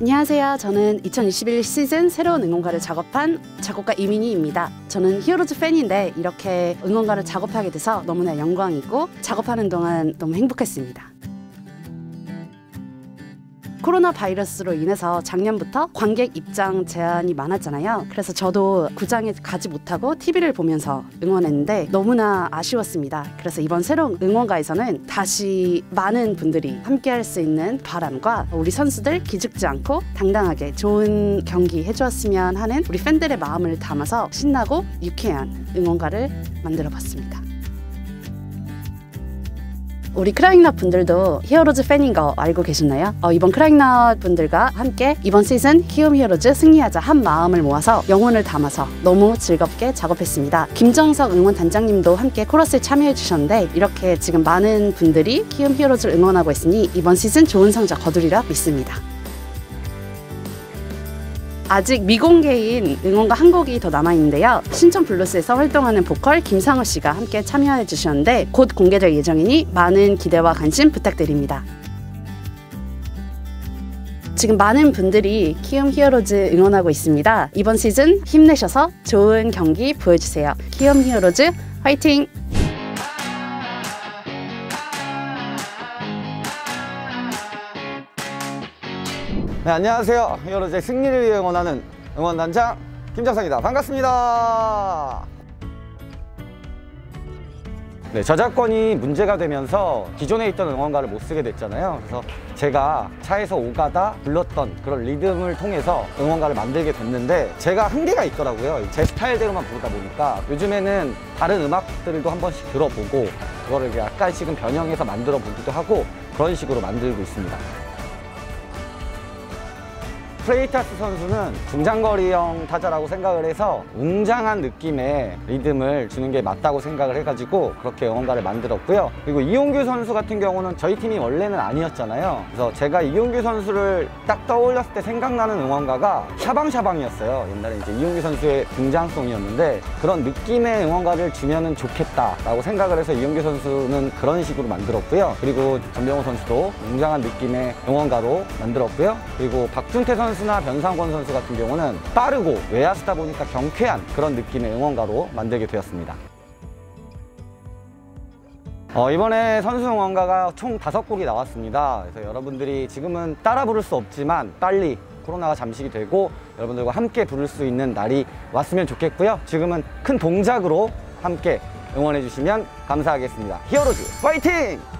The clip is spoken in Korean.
안녕하세요. 저는 2021 시즌 새로운 응원가를 작업한 작곡가 이민희입니다. 저는 히어로즈 팬인데 이렇게 응원가를 작업하게 돼서 너무나 영광이고 작업하는 동안 너무 행복했습니다. 코로나 바이러스로 인해서 작년부터 관객 입장 제한이 많았잖아요. 그래서 저도 구장에 가지 못하고 TV를 보면서 응원했는데 너무나 아쉬웠습니다. 그래서 이번 새로운 응원가에서는 다시 많은 분들이 함께할 수 있는 바람과 우리 선수들 기죽지 않고 당당하게 좋은 경기 해주었으면 하는 우리 팬들의 마음을 담아서 신나고 유쾌한 응원가를 만들어봤습니다. 우리 크라잉넛 분들도 히어로즈 팬인 거 알고 계셨나요? 어, 이번 크라잉넛 분들과 함께 이번 시즌 키움 히어로즈 승리하자 한 마음을 모아서 영혼을 담아서 너무 즐겁게 작업했습니다. 김정석 응원 단장님도 함께 코러스에 참여해 주셨는데 이렇게 지금 많은 분들이 키움 히어로즈를 응원하고 있으니 이번 시즌 좋은 성적 거두리라 믿습니다. 아직 미공개인 응원가 한 곡이 더 남아있는데요. 신촌 블루스에서 활동하는 보컬 김상우 씨가 함께 참여해 주셨는데 곧 공개될 예정이니 많은 기대와 관심 부탁드립니다. 지금 많은 분들이 키움 히어로즈 응원하고 있습니다. 이번 시즌 힘내셔서 좋은 경기 보여주세요. 키움 히어로즈 화이팅! 네, 안녕하세요. 히어로즈의 승리를 위해 응원하는 응원단장 김정석입니다. 반갑습니다. 네, 저작권이 문제가 되면서 기존에 있던 응원가를 못 쓰게 됐잖아요. 그래서 제가 차에서 오가다 불렀던 그런 리듬을 통해서 응원가를 만들게 됐는데 제가 한계가 있더라고요. 제 스타일대로만 부르다 보니까 요즘에는 다른 음악들도 한 번씩 들어보고 그거를 약간씩은 변형해서 만들어 보기도 하고 그런 식으로 만들고 있습니다. 프레이타스 선수는 중장거리형 타자라고 생각을 해서 웅장한 느낌의 리듬을 주는 게 맞다고 생각을 해가지고 그렇게 응원가를 만들었고요. 그리고 이용규 선수 같은 경우는 저희 팀이 원래는 아니었잖아요. 그래서 제가 이용규 선수를 딱 떠올렸을 때 생각나는 응원가가 샤방샤방이었어요. 옛날에 이제 이용규 선수의 등장송이었는데 그런 느낌의 응원가를 주면은 좋겠다라고 생각을 해서 이용규 선수는 그런 식으로 만들었고요. 그리고 전병호 선수도 웅장한 느낌의 응원가로 만들었고요. 그리고 박준태 선수 선수나 변상권 선수 같은 경우는 빠르고 외야수다 보니까 경쾌한 그런 느낌의 응원가로 만들게 되었습니다. 어, 이번에 선수 응원가가 총 다섯 곡이 나왔습니다. 그래서 여러분들이 지금은 따라 부를 수 없지만 빨리 코로나가 잠식이 되고 여러분들과 함께 부를 수 있는 날이 왔으면 좋겠고요. 지금은 큰 동작으로 함께 응원해 주시면 감사하겠습니다. 히어로즈 파이팅!